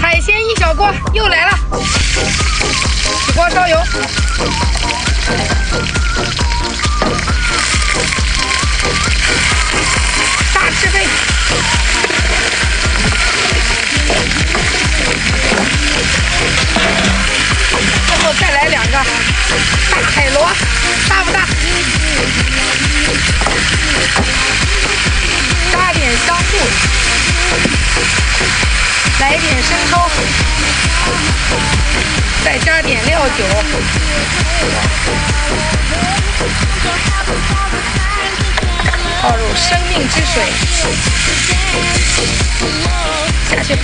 海鲜一小锅又来了，起锅烧油。大翅背，最后再来两个大海螺，点生抽，再加点料酒。倒入生命之水，下去，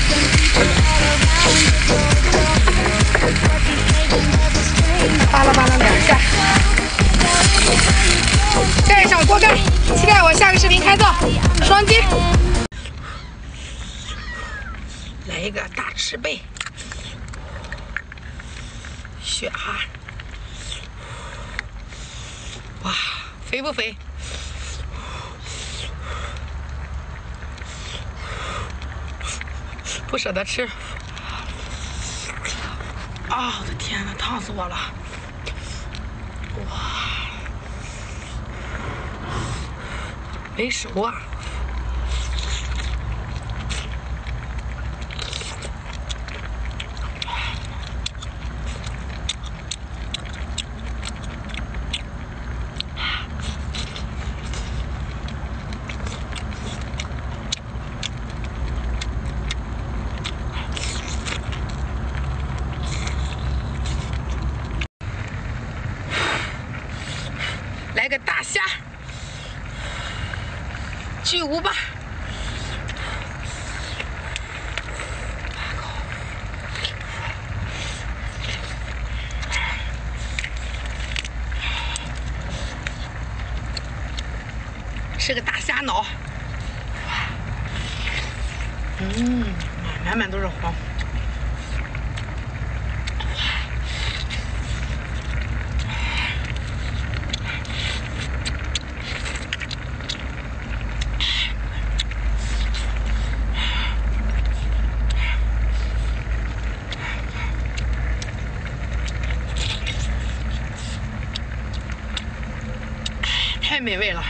扒拉扒拉两下，盖上锅盖，期待我下个视频开造双击。来一个大赤背，雪哈，哇，肥不肥？不舍得吃，啊！我的天呐，烫死我了！哇，没熟啊！来个大虾，巨无霸，是个大虾脑，嗯，满满都是黄。太美味了！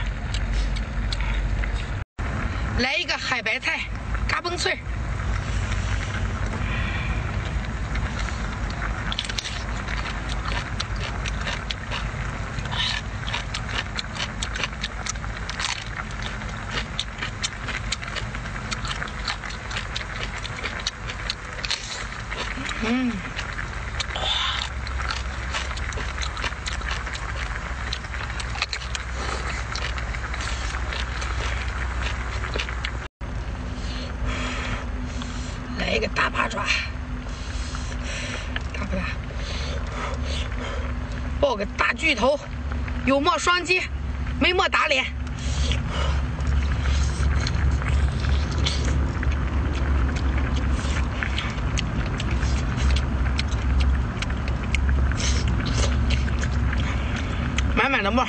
来一个海白菜，嘎嘣脆。嗯。一个大八爪，大不大？抱个大巨头，有墨双击，没墨打脸，满满的墨。